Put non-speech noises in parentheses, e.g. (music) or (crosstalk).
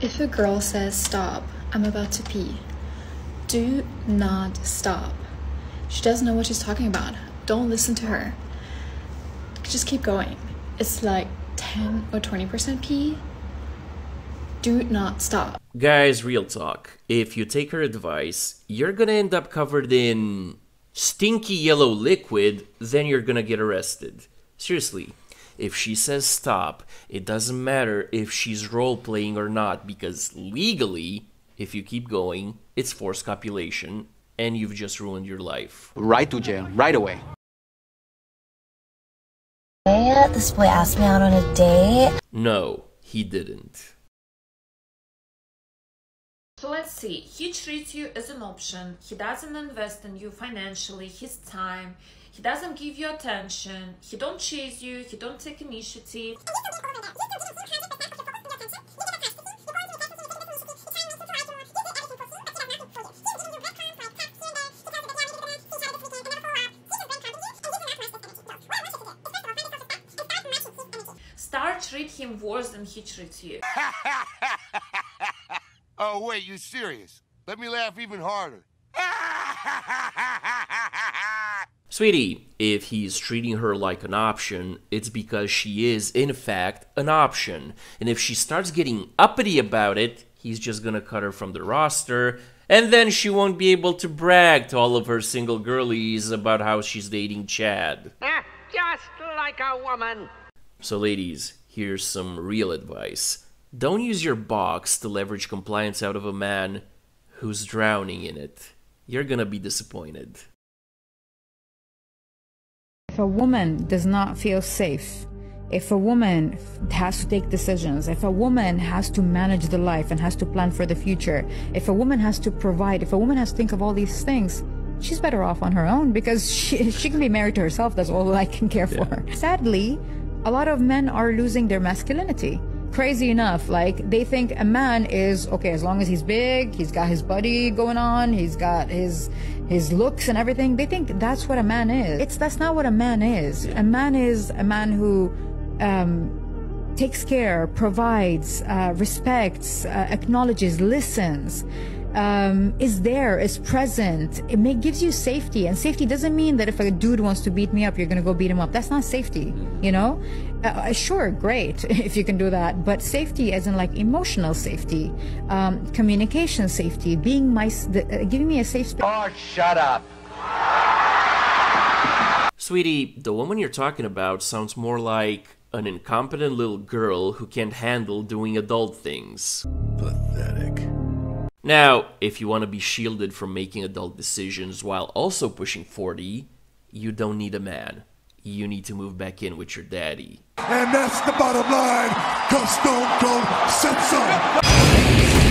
If a girl says, Stop, I'm about to pee, do not stop. She doesn't know what she's talking about. Don't listen to her. Just keep going. It's like 10 or 20% pee. Do not stop. Guys, real talk. If you take her advice, you're gonna end up covered in stinky yellow liquid, then you're gonna get arrested. Seriously, if she says stop, it doesn't matter if she's role playing or not, because legally, if you keep going, it's forced copulation, and you've just ruined your life. Right to jail, right away. This boy asked me out on a date. No, he didn't. So let's see. He treats you as an option. He doesn't invest in you financially, his time. He doesn't give you attention. He don't chase you. He don't take initiative. Start treat him worse than he treats you. (laughs) oh, wait, you serious? Let me laugh even harder. (laughs) Sweetie, if he's treating her like an option, it's because she is, in fact, an option. And if she starts getting uppity about it, he's just gonna cut her from the roster, and then she won't be able to brag to all of her single girlies about how she's dating Chad. Just like a woman. So, ladies, here's some real advice. Don't use your box to leverage compliance out of a man who's drowning in it. You're gonna be disappointed. If a woman does not feel safe, if a woman has to take decisions, if a woman has to manage the life and has to plan for the future, if a woman has to provide, if a woman has to think of all these things, she's better off on her own because she, (laughs) she can be married to herself. That's all I can care yeah. for. Sadly, a lot of men are losing their masculinity. Crazy enough, like they think a man is okay as long as he's big, he's got his body going on, he's got his his looks and everything. They think that's what a man is. It's that's not what a man is. A man is a man who um, takes care, provides, uh, respects, uh, acknowledges, listens um, is there, is present. It may, gives you safety, and safety doesn't mean that if a dude wants to beat me up, you're gonna go beat him up. That's not safety, you know. Uh, uh sure, great (laughs) if you can do that, but safety, as in like emotional safety, um, communication safety, being my, the, uh, giving me a safe space. Oh, shut up. Sweetie, the woman you're talking about sounds more like an incompetent little girl who can't handle doing adult things. Pathetic. Now, if you want to be shielded from making adult decisions while also pushing 40, you don't need a man. You need to move back in with your daddy. And that's the bottom line, cause Stone Cold said so.